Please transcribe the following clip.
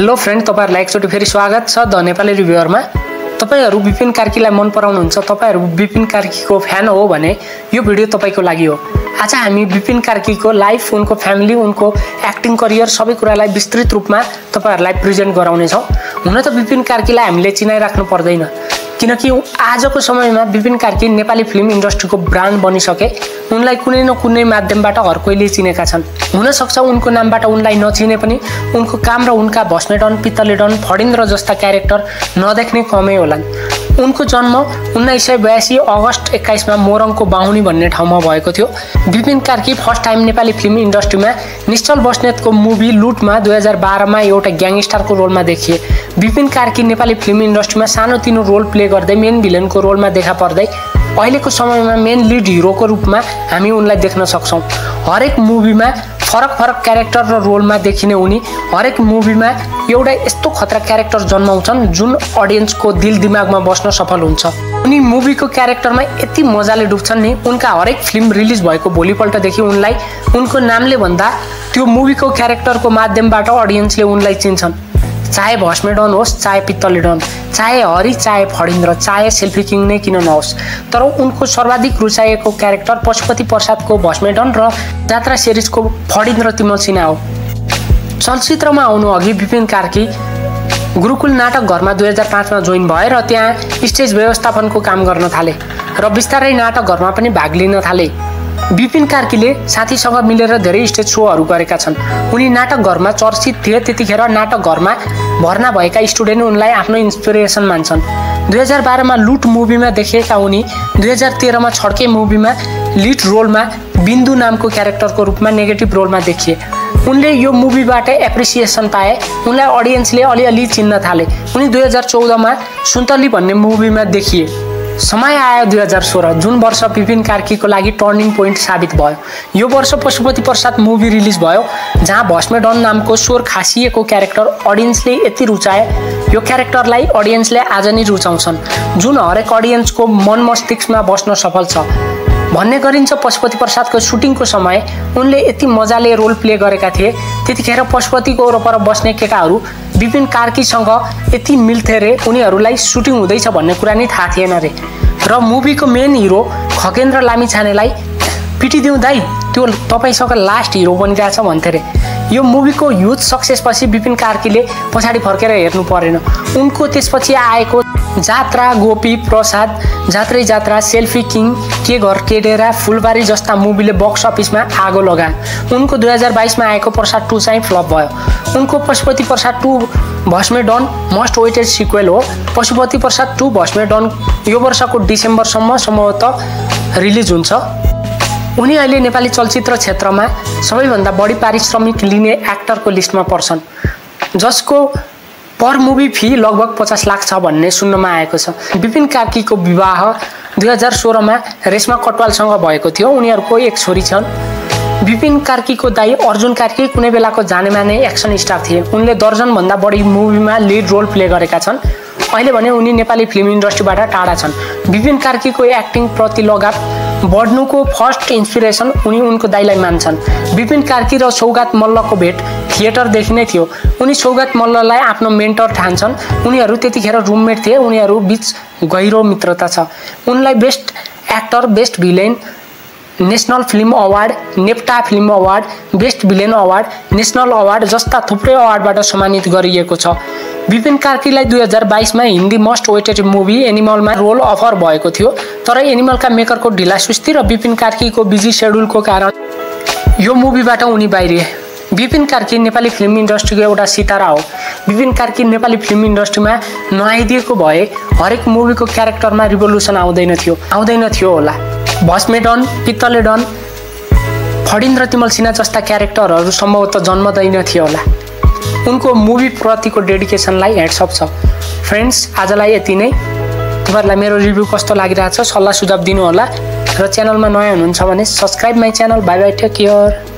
Hello friend तपाईँहरूलाई एकचोटि फेरि स्वागत छ द नेपाली रिभ्युअरमा। तपाईँहरू विपिन कार्कीलाई मन पराउनुहुन्छ तपाईँहरू विपिन कार्कीको फ्यान हो भने यो भिडियो तपाईँको लागि हो। आज हामी विपिन कार्कीको लाइफ उनको फ्यामिली उनको एक्टिङ करियर सबै कुरालाई विस्तृत रूपमा तपाईँहरूलाई प्रेजेन्ट गराउनेछौँ। हुन त विपिन कार्कीलाई हामीले चिनाइराख्नु पर्दैन। किनकि आजको समयमा विपिन कार्की नेपाली फिल्म इन्डस्ट्रीको ब्रान्ड बनिसके उनलाई कुनै न कुनै माध्यमबाट हर कोहीले चिनेका छन्। हुनसक्छ उनको नामबाट उनलाई नचिने पनि उनको काम र उनका भस्मेडन पित्तलेडन फडिन्द्र जस्ता क्यारेक्टर नदेख्ने कमै होलान्। उनको जन्म उन्नाइस सय बयासी अगस्त एक्काइसमा मोरङको बाहुनी भन्ने ठाउँमा भएको थियो। Bipin Karki first time Nepali film इन्डस्ट्रीमा निश्चल बस्नेतको मुभी लुटमा दुई हजार बाह्रमा एउटा ग्याङस्टारको रोलमा देखिए। विपिन कार्की नेपाली फिल्म इन्डस्ट्रीमा सानोतिनो रोल प्ले गर्दै मेन भिलनको रोलमा देखा पर्दै अहिलेको समयमा मेन लिड हिरोको रूपमा हामी उनलाई देख्न सक्छौँ। हरेक मुभीमा फरक फरक क्यारेक्टर र रोलमा देखिने उनी हरेक मुभीमा एउटा यस्तो खतरा क्यारेक्टर जन्माउँछन् जुन अडियन्सको दिल दिमागमा बस्न सफल हुन्छ। उनी मुभीको क्यारेक्टरमा यति मजाले डुब्छन् नि उनका हरेक फिल्म रिलिज भएको भोलिपल्टदेखि उनलाई उनको नामले भन्दा त्यो मुभीको क्यारेक्टरको माध्यमबाट अडियन्सले उनलाई चिन्छन्। चाहे भस्मेडन होस् चाहे पित्तले डन चाहे हरि चाहे फडिन्द्र चाहे सेल्फी किङ नै किन नहोस्। तर उनको सर्वाधिक रुचाइएको क्यारेक्टर पशुपति प्रसादको भस्मेडन र जात्रा सिरिजको फडिन्द्र तिमल सिन्हा हो। चलचित्रमा आउनु अघि विपिन कार्की गुरुकुल नाटक घरमा दुई हजार पाँचमा जोइन भए र त्यहाँ स्टेज व्यवस्थापनको काम गर्न थाले र बिस्तारै नाटक घरमा पनि भाग लिन थाले। विपिन कार्कीले साथीसँग मिलेर धेरै स्टेज सोहरू गरेका छन्। उनी नाटक घरमा चर्चित थिए त्यतिखेर नाटक घरमा भर्ना भएका स्टुडेन्ट उनलाई आफ्नो इन्सपिरेसन मान्छन्। दुई हजार बाह्रमा लुट मुभीमा देखेका उनी दुई हजार तेह्रमा छड्के मुभीमा लिड रोलमा बिन्दु नामको क्यारेक्टरको रूपमा नेगेटिभ रोलमा देखिए। उनले यो मुभीबाट एप्रिसिएसन पाए। उनलाई अडियन्सले अलिअलि चिन्न थाले। उनी दुई हजार चौधमा सुन्तली भन्ने मुभीमा देखिए। समय आयो दुई हजार सोह्र। जुन वर्ष विपिन कार्कीको लागि टर्निङ पोइन्ट साबित भयो। यो वर्ष पशुपति प्रसाद मुभी रिलिज भयो जहाँ भस्मेडन नामको स्वर खासिएको क्यारेक्टर अडियन्सले यति रुचाए। यो क्यारेक्टरलाई अडियन्सले आज नै रुचाउँछन्। जुन हरेक अडियन्सको मन मस्तिष्कमा बस्न सफल छ। भन्ने गरिन्छ पशुपति प्रसादको सुटिङको समय। उनले यति मजाले रोल प्ले गरेका थिए। त्यतिखेर पशुपतिको वरपर बस्ने केटाहरू विपिन कार्कीसँग यति मिल्थे रे उनीहरूलाई सुटिङ हुँदैछ भन्ने कुरा नै थाहा थिएन रे। र मुभीको मेन हिरो खगेन्द्र लामिछानेलाई पिटिदिउँ दाई त्यो तपाईँसँग लास्ट हिरो बनिरहेछ भन्थे रे। यो मुभीको ह्युज सक्सेसपछि विपिन कार्कीले पछाडि फर्केर हेर्नु परेन। उनको त्यसपछि आएको जात्रा गोपी प्रसाद जात्रै जात्रा सेल्फी किङ के घर केडेरा फुलबारी जस्ता मुभीले बक्स अफिसमा आगो लगाए। उनको दुई हजार बाइसमा आएको प्रसाद टू चाहिँ फ्लप भयो। उनको Pashupati Prasad two Bhasme don most awaited sequel हो। पशुपति प्रसाद टू भस्मे डन यो वर्षको डिसेम्बरसम्म सम्भवतः रिलिज हुन्छ। उनी अहिले नेपाली चलचित्र क्षेत्रमा सबैभन्दा बढी पारिश्रमिक लिने एक्टरको लिस्टमा पर्छन्। जसको पर मुभी फी लगभग पचास लाख छ भन्ने सुन्नमा आएको छ। विपिन कार्कीको विवाह दुई हजार सोह्रमा रेशमा कटवालसँग भएको थियो। उनीहरूको एक छोरी छन्। विपिन कार्कीको दाई अर्जुन कार्की कुनै बेलाको जाने माने एक्सन स्टार थिए। उनले दर्जनभन्दा बढी मुभीमा लिड रोल प्ले गरेका छन्। अहिले भने उनी नेपाली फिल्म इन्डस्ट्रीबाट टाढा छन्। विपिन कार्कीको एक्टिङ प्रति लगाव बढ्नुको फर्स्ट इन्सपिरेसन उनी उनको दाईलाई मान्छन्। विपिन कार्की र सौगात मल्लको भेट थिएटरदेखि नै थियो। उनी सौगात मल्ललाई आफ्नो मेन्टर ठान्छन्। उनीहरू त्यतिखेर रुममेट थिए। उनीहरू बिच गहिरो मित्रता छ। उनलाई best actor best villain national film award NEFTA film award best villain award national award जस्ता थुप्रै अवार्डबाट सम्मानित गरिएको छ। विपिन कार्कीलाई दुई हजार बाइसमा हिन्दी मस्ट वेटेड मुभी एनिमलमा रोल अफर भएको थियो। तर एनिमलका मेकरको ढिला सुस्ती र विपिन कार्कीको बिजी सेड्युलको कारण यो मुभीबाट उनी बाहिरिए विपिन कार्की नेपाली फिल्म इन्डस्ट्रीको एउटा सितारा हो। विपिन कार्की नेपाली फिल्म इन्डस्ट्रीमा नआइदिएको भए हरेक मुभीको क्यारेक्टरमा रिभोल्युसन आउँदैन थियो। आउँदैन थियो होला। भस्मेडन पित्तलेडन फडिन्द्र तिमल सिन्हा जस्ता क्यारेक्टरहरू सम्भवतः जन्मदैन थियो होला। उनको मुभीप्रतिको डेडिकेसनलाई हेड्सअप छ। फ्रेन्ड्स आजलाई यति नै। तपाईँहरूलाई मेरो रिभ्यू कस्तो लागिरहेछ सल्लाह सुझाव दिनुहोला। र च्यानलमा नयाँ हुनुहुन्छ भने subscribe my channel bye bye take care